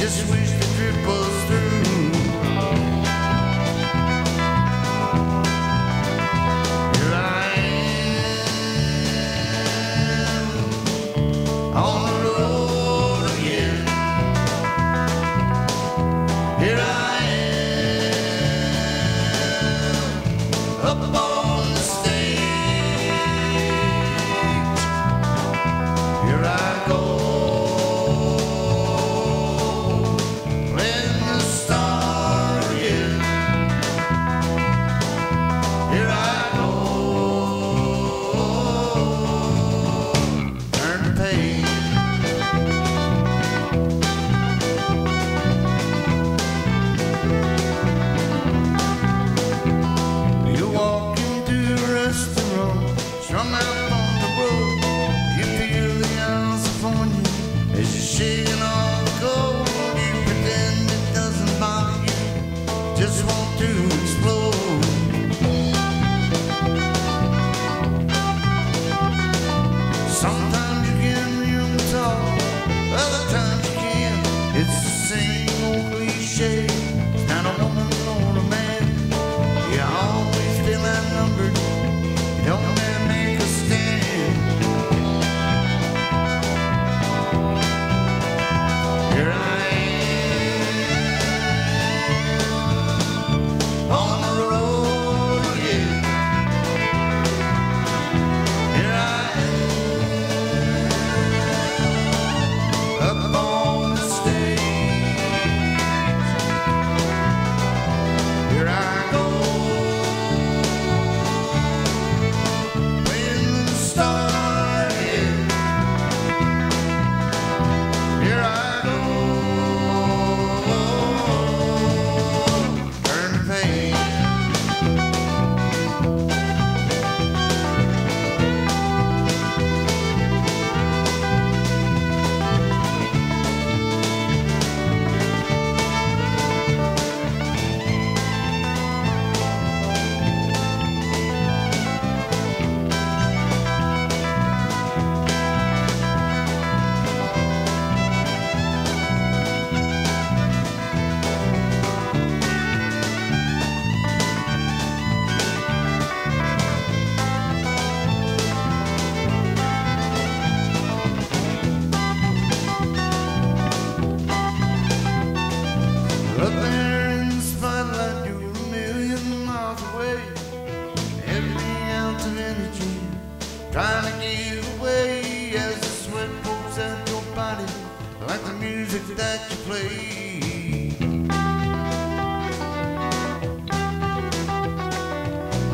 Just wish the truth through. Here I am on the road again. Here I am up on. I'm out on the road. You feel the house on you as you're shaking all the cold. You pretend it doesn't bother you. Just want to explode. away everything else in the. Trying to give away as the sweat pours out your body like the music that you play.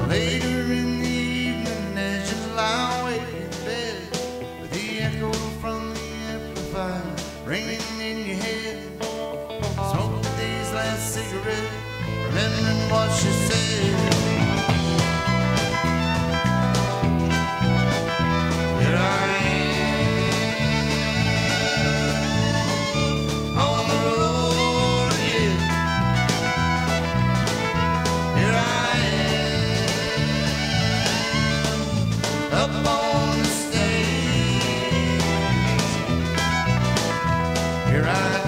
Later in the evening as you lie awake in bed With the echo from the amplifier ringing in your head Smoking these last cigarettes, remembering what she said right.